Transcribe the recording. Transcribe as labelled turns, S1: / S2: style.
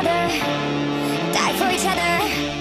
S1: other, die for each other.